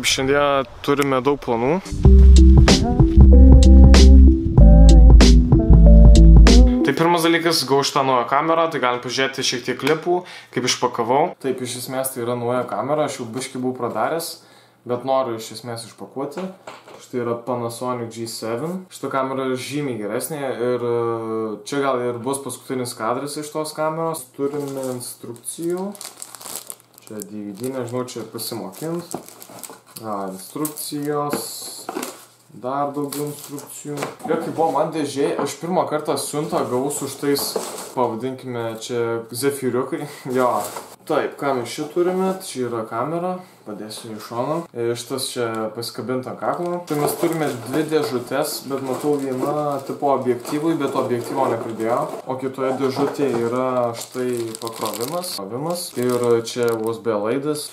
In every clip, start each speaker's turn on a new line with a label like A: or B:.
A: Taip, šiandien turime daug planų. Tai pirmas dalykas, gau šitą naują kamerą, tai galim pažiūrėti šiek tiek klipų, kaip išpakavau. Taip, iš esmės tai yra nauja kamera, aš jau biškai buvau pradaręs, bet noriu iš esmės išpakuoti. Štai yra Panasonic G7. Šitą kamerą žymiai geresnė ir e, čia gal ir bus paskutinis kadras iš tos kameros. Turime instrukcijų. Čia DVD, nežinau, čia pasimokint. A, instrukcijos. Dar daugiau instrukcijų. Ir kaip buvo man dėžiai, aš pirmą kartą siuntą gavau su štais, pavadinkime, čia zefiriukai. jo. Taip, ką mes čia turime, čia yra kamera, padėsiu į šoną. Šitas čia pasikabinta kaklo. Tai mes turime dvi dėžutės, bet matau viena tipo objektyvui, bet objektyvo nepridėjo. O kitoje dėžutėje yra štai pakrovimas. Ir čia USB laidas.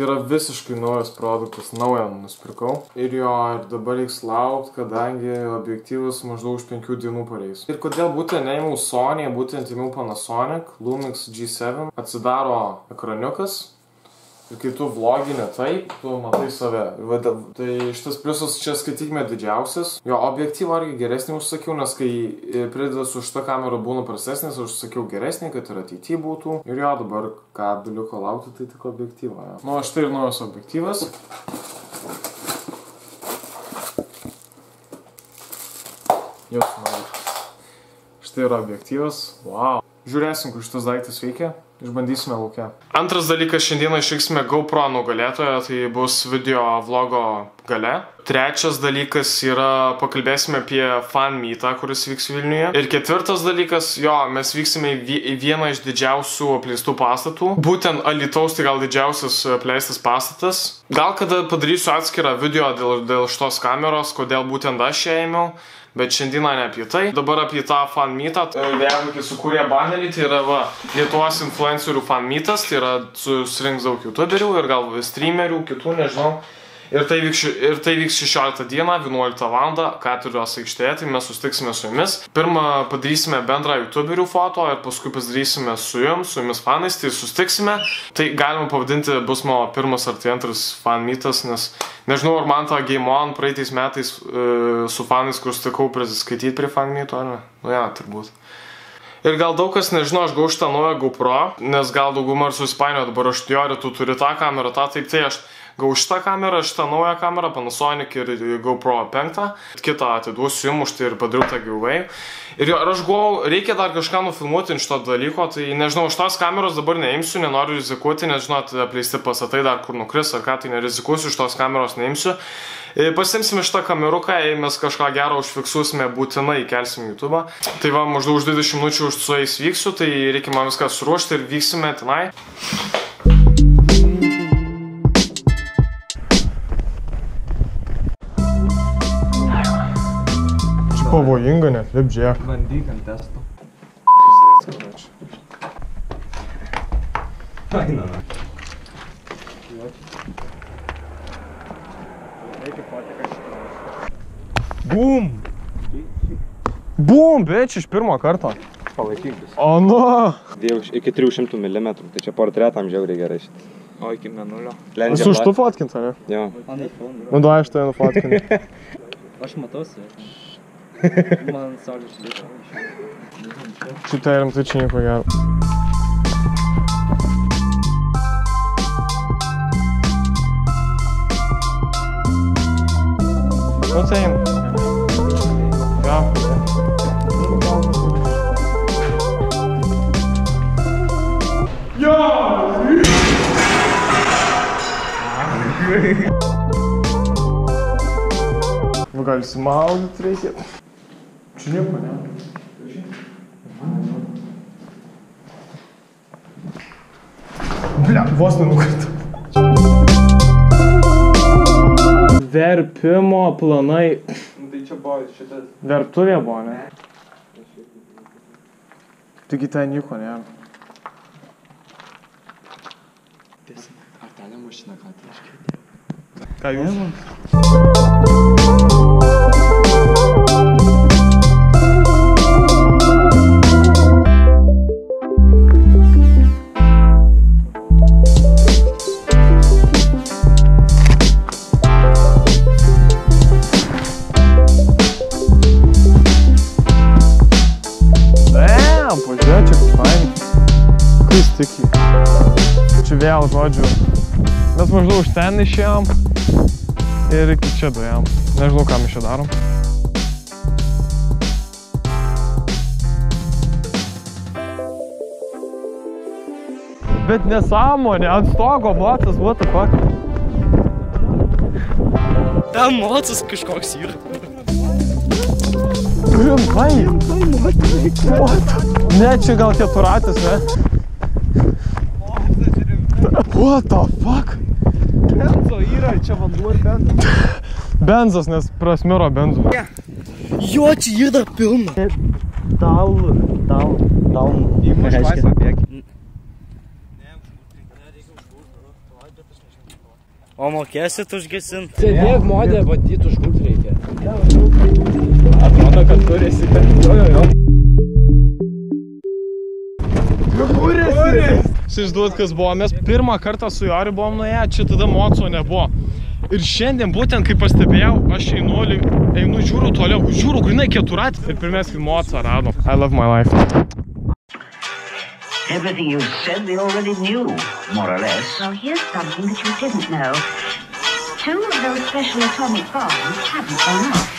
A: Tai yra visiškai naujas produktas, naują nusipirkau. Ir jo, ir dabar reiks laukti, kadangi objektyvas maždaug už 5 dienų pareis. Ir kodėl būtent neėmiau Sony, būtent ėmiau Panasonic Lumix G7, atsidaro ekraniukas. Ir kai tu vlogini taip, tu matai save. Va, tai šitas pliusas čia skaitykime didžiausias. Jo, objektyvą irgi geresnį užsakiau, nes kai prideda su šitą kamerą būna prastesnis, užsakiau geresnį, kad ir ateityje būtų. Ir jo, dabar ką beliko laukti, tai tik objektyvą. Jo. Nu, štai ir naujas objektyvas. Jūs nori. Štai yra objektyvas. Wow. Žiūrėsim, kur šitas daiktas veikia. Išbandysime laukia. Antras dalykas, šiandieną išrinksime GoPro nugalėtoją, tai bus video vlogo gale. Trečias dalykas yra, pakalbėsime apie fan meetą, kuris vyks Vilniuje. Ir ketvirtas dalykas, jo, mes vyksime į vieną iš didžiausių apleistų pastatų. Būtent Alitaus tai gal didžiausias apleistas pastatas. Gal kada padarysiu atskirą video dėl, dėl šitos kameros, kodėl būtent aš ją ėmiau. Bet šiandieną ne apie tai. Dabar apie tą fan meetą. Vėlgi sukūrė banerį, tai yra va, Lietuvos influencerių fan meetas, tai yra susirinks daug youtuberių ir gal streamerių, kitų, nežinau. Ir tai, vyks, ir tai vyks 16 dieną, 11 val. Katedros aikštėje, tai mes susitiksime su jumis. Pirmą padarysime bendrą youtuberių foto ir paskui pasidarysime su jums, su jumis fanais, tai susitiksime. Tai galima pavadinti bus mano pirmas ar tai antras fan meetas, nes nežinau, ar man tą Game On praeitais metais e, su fanais, kur sutikau prisiskaityti prie fan meeto, ar ne? Nu ja, turbūt. Ir gal daug kas nežino, aš gau šitą naują GoPro, nes gal daugumą ir susipainio, dabar aš teoriją, tu turi tą kamerą, tą taip, tai aš gau šitą kamerą, šitą naują kamerą, Panasonic ir GoPro 5. Kitą atiduosiu jums už tai ir padariau tą giveaway. Ir, ir aš galvojau, reikia dar kažką nufilmuoti iš to dalyko, tai nežinau, šitos kameros dabar neimsiu, nenoriu rizikuoti, nes žinot, apleisti pasatai dar kur nukris ar ką, tai nerizikuosiu, šitos kameros neimsiu. Pasimsime šitą kameruką, jei mes kažką gero užfiksuosime, būtinai kelsim YouTube. Tai va, maždaug už 20 minučių su jais vyksiu, tai reikia man viską suruošti ir vyksime tenai. Pavojinga net, lip žiūrėk.
B: Bandyk ant testo.
A: Pizdėts,
B: Aina, na.
A: Bum! Bum, beč iš pirmo karto.
B: Palaikyk vis.
A: O nu.
B: Dėjau iki 300 mm, tai čia portretam žiauriai gerai šitas.
C: O iki menulio.
B: Lendžia
A: Esu už tu fotkintą, ne?
B: Jo.
D: IPhone.
A: Nu, da, aš tai nufotkinau.
D: Aš matau su. Man saulė šlipa.
A: Šitą rimtai čia nieko gero. Nu tai. Ja. Nu gal įsimaudyti reikia. Čia nieko, ne? Bля, vos nenukritau. Verpimo planai.
C: Tai čia buvo šitas.
A: Vertuvė buvo, ne? Taigi ten nieko nėra.
D: Ar ten mašina ką tai reiškia?
A: Ką jūs? Iš ten išėjom ir iki čia dojam. Nežinau, ką mes čia darom. Bet nesąmonė, ant stogo motas, what the fuck.
D: Ten mocas kažkoks yra.
A: Rimtai. What? Ne, čia gal keturatis, ne? What the fuck?
C: Benzo yra, čia vanduo ir benzo.
A: Benzas, nes prasmiro benzu.
D: Jo, čia yra dar pilna.
E: Tau, tau, tau.
C: Įmuš laisvą bėgį.
D: O mokėsit užgesint?
E: Sėdėk modė, bandyt užkult reikia. Atrodo, kad turi esi ten. Jo, jo, jo.
A: Įsivaizduot, kas buvo. Mes pirmą kartą su Joriu buvom nuėję, čia tada moco nebuvo. Ir šiandien būtent, kai pastebėjau, aš einu, einu žiūriu toliau, žiūriu, grinai keturatį. Ir pirmės, kai mocą radom. I love my life.
F: Everything you said we already knew, more or less.
G: Well, here's something that you didn't know. Two of those special atomic bombs haven't gone off.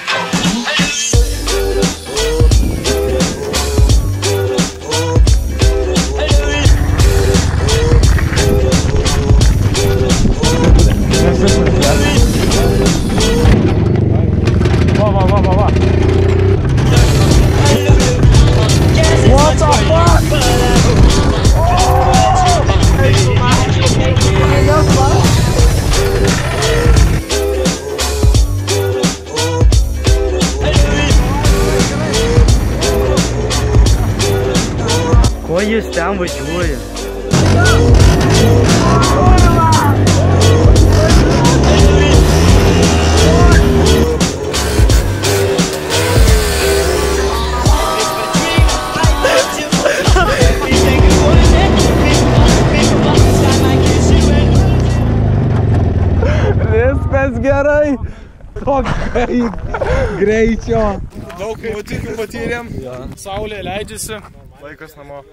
D: Ko jis ten važiuoja?
A: Viskas gerai.
E: Greičio.
A: Daug nuotykių patyrėm. Saulė leidžiasi. Laikas namo.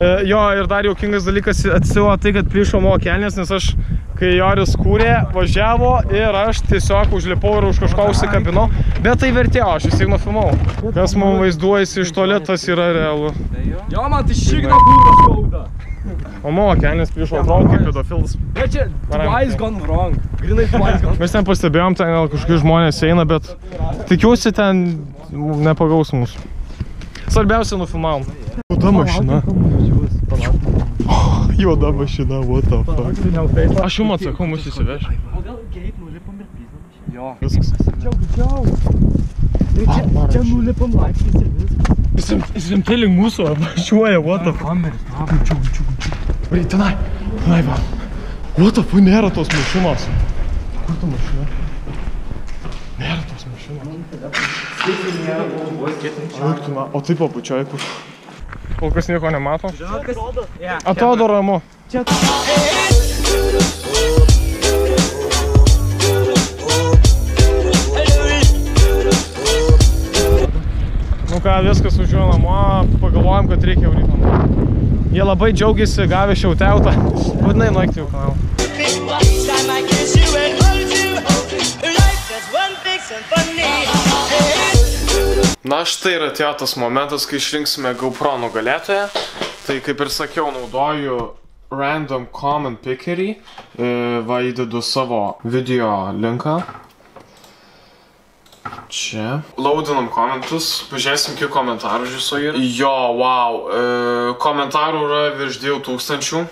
A: E, Jo, ir dar jaukingas dalykas atsilo tai, kad plyšo mano kelnes, nes aš, kai Joris kūrė, važiavo ir aš tiesiog užlipau ir už kažko užsikabinau. Bet tai vertėjo, aš vis tiek nufilmau. Kas man vaizduojasi iš toli, tas yra realu.
E: Jo, man tai šikna būna skauda.
A: O mano kelnes plyšo, atrodo kaip pedofilas.
E: Bet čia twice gone wrong. Grinai twice gone
A: Mes ten pastebėjom, ten kažkokie žmonės eina, bet tikiuosi ten nepagaus mūsų. Svarbiausia nufilmavom. Juoda mašina. Juoda mašina, what the fuck. Aš jums atsakau, mus įsiveš.
E: O gal greit nulipam ir pyzdam? Jo.
A: Viskas.
E: Čia, čia. Čia, nulipam laipsnis ir viskas.
A: Jis rimtai link mūsų važiuoja, what the fuck.
E: Bučiu, bučiu, bučiu.
A: Vrei, tenai. Tenai, va. What the fuck, nėra tos mašinos. Kur ta mašina? Nėra tos mašinos. Eik tu. O taip papučioj kur. Kol kas nieko nemato. Atrodo ramu. Nu ką, viskas važiuoja namo, pagalvojom, kad reikia varyti namo. Jie labai džiaugiasi gavę šiautiautą. Būtinai nueikti jų kanalą. Na štai ir atėjo tas momentas, kai išrinksime GoPro nugalėtoją. Tai kaip ir sakiau, naudoju Random Comment Pickerį. E, Va įdedu savo video linką. Čia. Laudinam komentus, pažiūrėsim, kiek komentarų iš viso yra. Jo, wow, e, komentarų yra virš 2000.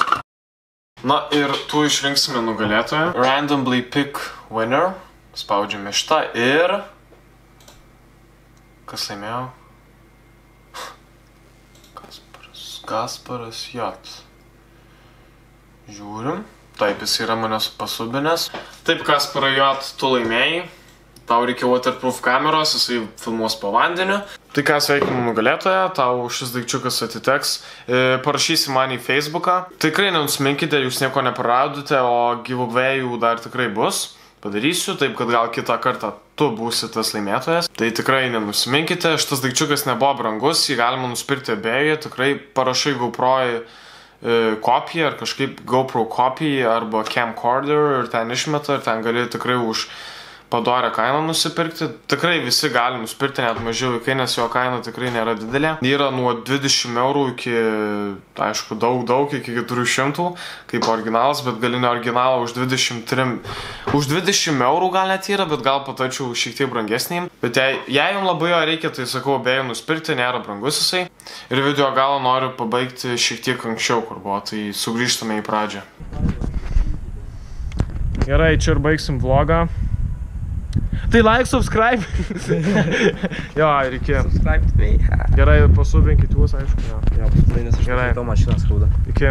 A: Na ir tu išrinksime nugalėtoją. Randomly pick winner. Spaudžiame šitą ir... Kas laimėjo? Kasparas. Kasparas Jot. Žiūrim. Taip, jis yra manęs pasubinęs. Taip, Kasparai Jot, tu laimėjai. Tau reikia waterproof kameros, jisai filmuos po vandeniu. Tai ką sveikinu nugalėtoją, tau šis daikčiukas atiteks. E, parašysi man į Facebooką. Tikrai nenusiminkite, jūs nieko nepraradote, o giveawayų dar tikrai bus. Padarysiu, taip kad gal kitą kartą tu būsi tas laimėtojas. Tai tikrai nenusiminkite, šitas daikčiukas nebuvo brangus, jį galima nusipirkti abejoje, tikrai parašai GoPro e, kopiją ar kažkaip GoPro kopiją arba camcorder ir ten išmeta ir ten gali tikrai už padorę kainą nusipirkti. Tikrai visi gali nusipirkti, net mažiau vaikai, nes jo kaina tikrai nėra didelė. Yra nuo 20 eurų iki, aišku, daug, daug, iki 400, kaip originalas, bet gali ne originalą už 23, už 20 eurų gal net yra, bet gal patačiau šiek tiek brangesnį. Bet jei, jei jums labai jo reikia, tai sakau, beje, nusipirkti, nėra brangus jisai. Ir video galą noriu pabaigti šiek tiek anksčiau, kur buvo, tai sugrįžtame į pradžią. Gerai, čia ir baigsim vlogą. Tai like, subscribe. jo, reikėjo.
D: Subscribe to me.
A: Gerai, pasubinkit jūs, aišku. Jo,
D: jo būtinai, nes aš
A: gerai.
D: Tau mašiną skauda.
A: Iki.